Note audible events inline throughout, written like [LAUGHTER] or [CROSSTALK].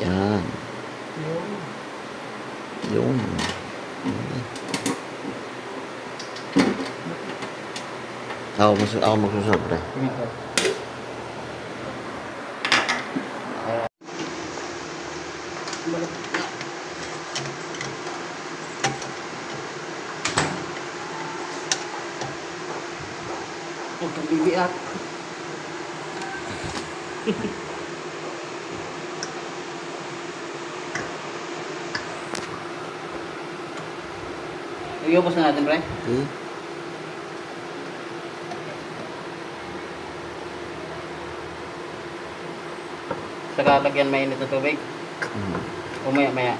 Yan. Yun. Yun. Ako, mas, ako. Balik. Huwag kang bibiyak. [LAUGHS] Iubos na natin, pre. Okay. Saka lagyan mainit na tubig. Hmm. O maya maya.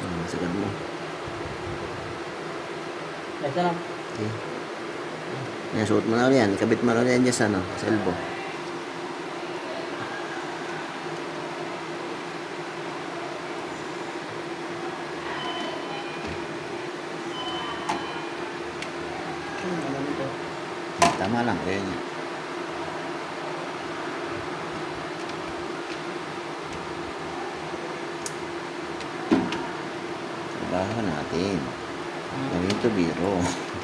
Hmm, Sagad mo. Ito na. Okay. Yan, suot mo na yan. Ikabit mo na yan dyan sa, ano, sa elbow. Tama lang. Kaya niya. Trabaho natin. Gawin to biro. [LAUGHS]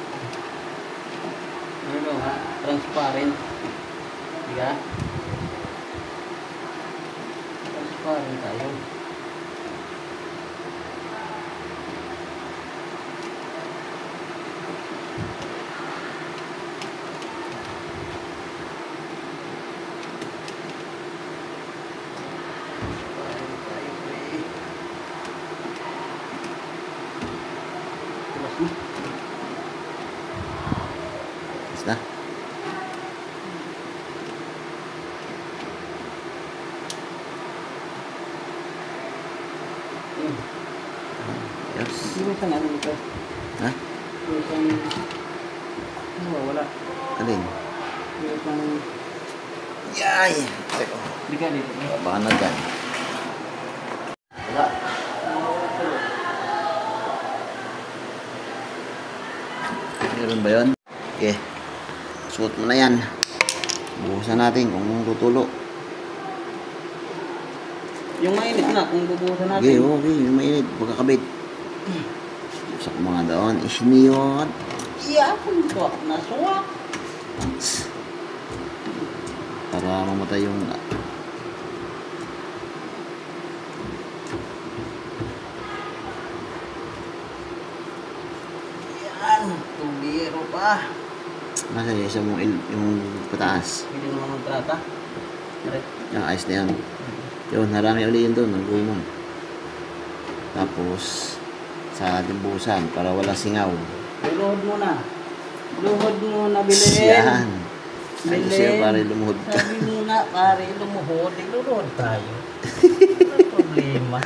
Ano ha? Transparent. Diga? Transparent tayo. Transparent Alin? Yay! Teko. Dito. Baka na dyan. Wala. Meron ba yun? Okay. Suot mo na yan. Buhusan natin kung tutulo. Yung mainit na, kung bubuhusan natin. Okay, okay. Yung mainit. Pagkakabit. Sa mga daon. Isiniyot. Iya, kung suwak na suwak. Para mamatay yung... Yan, tubiro pa. Nasa yung isa mong il, yung pataas. Hindi naman magtrata. Yung ayos na yan. Yun, harami uli yun doon. Ang gumang. Tapos, sa ating buhusan para wala singaw. Luhod mo na. Luhod mo na, bilhin. Yan. Bilhin. siya pare lumuhod ka. Sabi mo nga, pare, lumuhod. Luluhod tayo. Ano [LAUGHS] problema?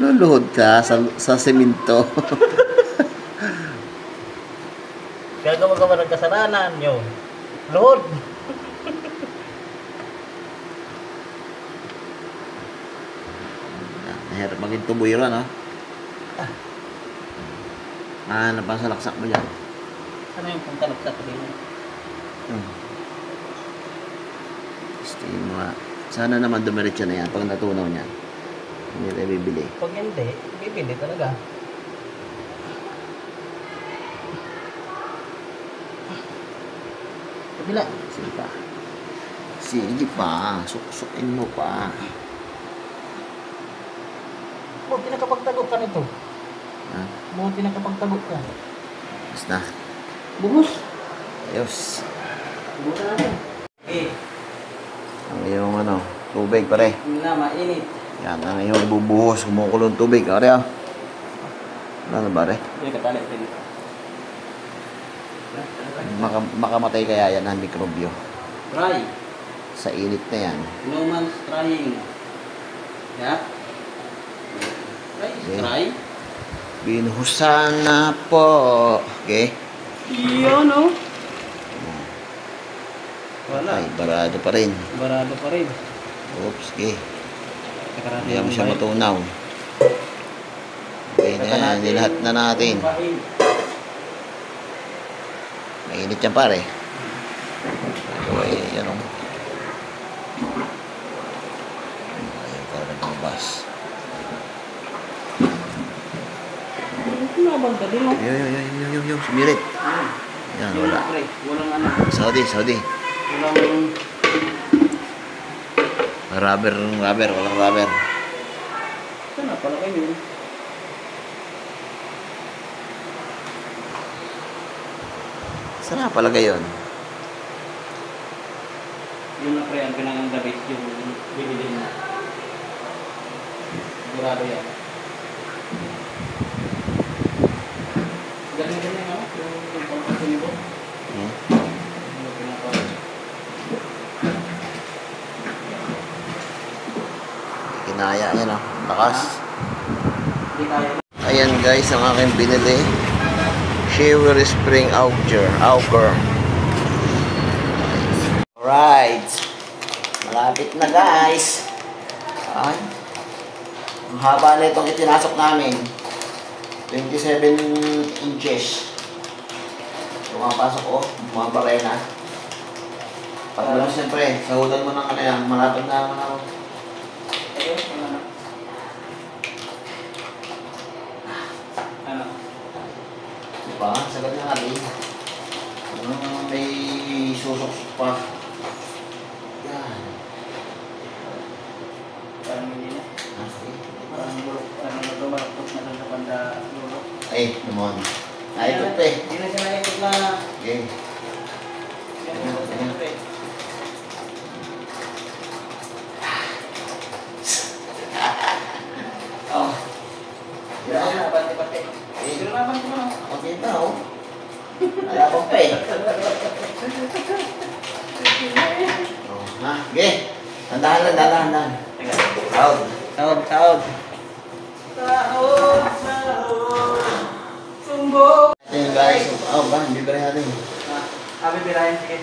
Luluhod ka sa, sa semento. Gagawa ka ba ng kasalanan nyo? Luhod. Nahirap maging tuboy ron, ha? Ah, napasalaksak mo dyan. Ano yung pangkalap sa tuloy Hmm. Gusto yung mga... Sana naman dumiretso na yan pag natunaw niya. Hindi tayo bibili. Pag hindi, bibili talaga. Kabila. Sige pa. Sige pa. Suksukin mo pa. Buti nakapagtago ka nito. Buti nakapagtago ka. Basta. Buhos. Ayos. Buta natin. Eh, Ang iyong ano, tubig pare. na mainit. Yan, ang iyong ibubuhos. Kumukulong tubig. Pare, ah. Ano na pare? Hindi ka tali. Hindi. Maka, makamatay kaya yan ang mikrobyo. Try. Sa init na yan. No man's trying. Yeah? Try. Okay. Try. Binuhusan na po. Okay? Iyon, no? Wala. Ay, barado pa rin. Barado pa rin. Oops, okay. Hindi mo siya matunaw. Okay Ayan, nilahat na natin. Mainit yan pare. So, ay, yan o. Ayaw ka na lumabas. Nabanda din mo. Yo, yo, yo, yo, yo, yo, sumirit. Yan, wala. Walang ano. Saudi, Saudi. Walang... Rubber, rubber, walang rubber. Saan na pala kayo? Saan na palagay yun? Yun na pre, ang pinangangabit yung binili mo. Sigurado yan. Galing din yung yung. Hmm? Kinaya, yan. Lakas. Ayan guys, ang aking binili. Shower Spring Auger. Auger. Alright. Malapit na guys. Ay. Ang haba na itong itinasok namin. 27 inches. Pumapasok ko. Bumabakay na. Pag mo siyempre, sahudan mo ng yan. Malapit na naman ako. Ano. Diba? Sagot na kami. Ano may susok pa. Oh? Bibirahin natin. Ah, abi birahin, sige.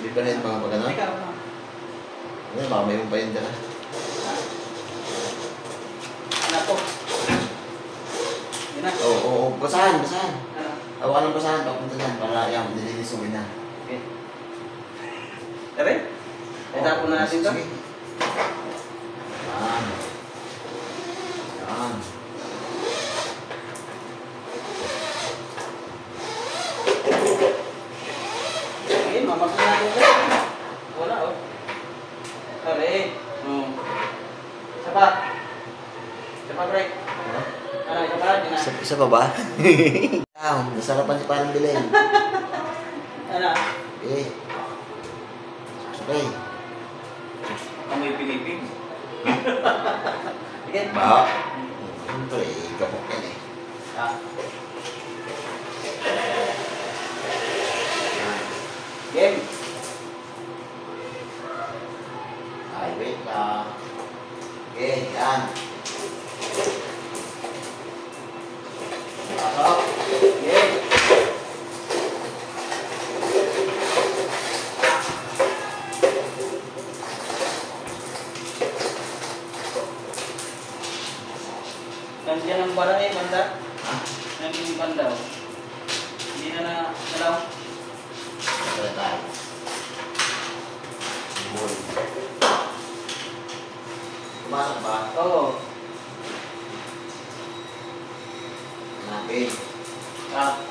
Bibirahin mga pag ano? Ikaw, ano? Ano, baka mayroon pa yun dyan. Anak ko. Yun na. Oo, oo, oo. Basahan, basahan. Ano? Awakan ng basahan. Papunta dyan. Para yan, nililisuin na. Okay. Sabi? Itapon na natin to? Sige. Yan. Yan. Sige, mamakot na natin. Wala, oh. Sabi. Hmm. Isa pa. Isa pa, break. Ano, isa pa? Isa pa ba? Wow, nasarapan si parang bilhin. Ano? Eh. Okay. Amoy Pilipin. Ba? [LAUGHS] Siyempre, kapok yan eh. Ah. Pumasok ba? Oo. Hanapin. Ah.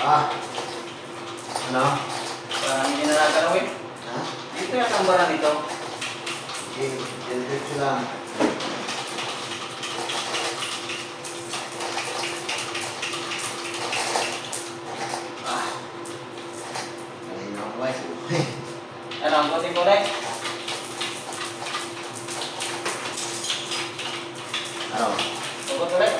Ah. Ano? Parang hindi na natanong eh. Ha? Dito yung tambara nito. Okay, dito sila. Ah. Ayun na ako, guys. [LAUGHS] Ano, ang buti mo, guys? Ano? Pagod ulit?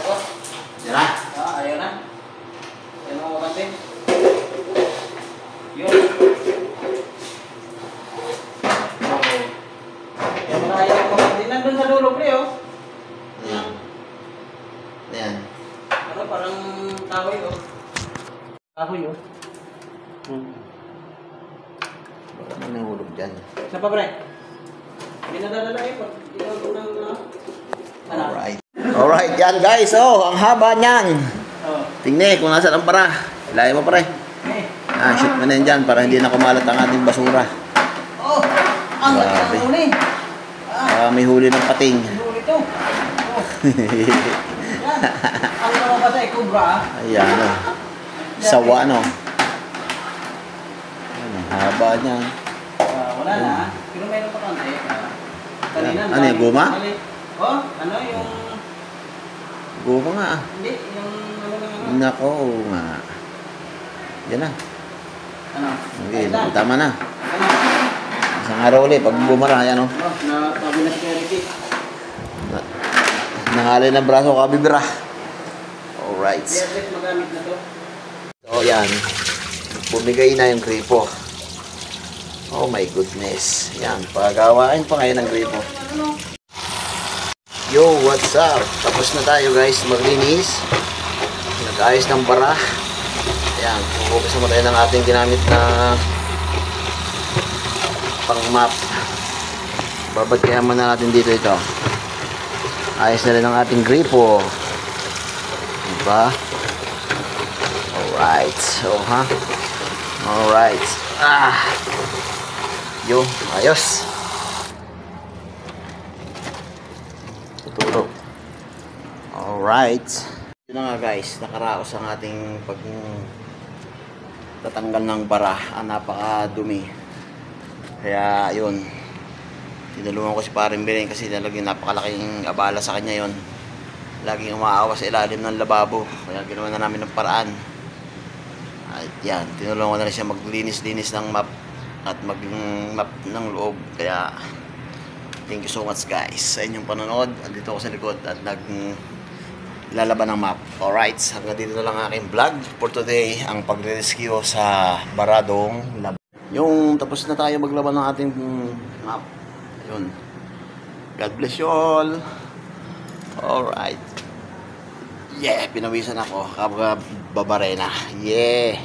Baka may nahulog dyan. Isa pa, pre. Hindi na dadala, eh. Ikaw ng, uh, ano? Alright. Alright, yan guys. Oh, ang haba niyan. Oh. Tingnan kung nasa ang para. Layo mo pare. Okay. Ah, shoot mo na yan dyan para hindi na kumalat ang ating basura. Oh! Ang laki ng huli. Ah, Ah, may huli ng pating. ang huli to. Oh. [LAUGHS] Ang mga bata ay cobra, ah. Ayan o. Sawa no. Ano, haba niyan. Ah, wala na. ah. Pero meron pa konti. Ah, kanina. Ano yung guma? Mali. Oh, ano yung... Guma nga ah. Hindi, yung ano ano. Nako nga. Yan na. Ano? Okay, na. tama na. Ano? Isang araw ulit, pag bumara, yan o. Oh, na tabi na si Ricky. Na, nangalay ng braso, kabibira. Alright. Least magamit na to. So, yan. Bumigay na yung gripo. Oh my goodness. Yan, pagawain pa ngayon ng gripo. Yo, what's up? Tapos na tayo guys, maglinis. Nag-ayos ng bara. Ayan, focus naman tayo ng ating ginamit na pang map. Babadkayan muna natin dito ito. Ayos na rin ang ating gripo. Diba? Alright. So, ha? Alright. Ah! Yo, ayos. Tuturo. Alright. Yun na nga guys, nakaraos ang ating pag tatanggal ng bara. Ah, napakadumi. Kaya yun. Tinulungan ko si Paring Belen kasi talagang napakalaking abala sa kanya yon. Laging umaawa sa ilalim ng lababo. Kaya ginawa na namin ng paraan. At yan, tinulungan ko na siya maglinis-linis ng map at mag-map ng loob. Kaya Thank you so much guys sa inyong panonood. Andito ako sa likod at nag lalaban ng map. Alright, hanggang dito na lang ang aking vlog for today. Ang pagre-rescue sa Baradong Lab. Yung tapos na tayo maglaban ng ating map. Yun. God bless you all. Alright. Yeah, pinawisan ako. Kabga babarena. Yeah.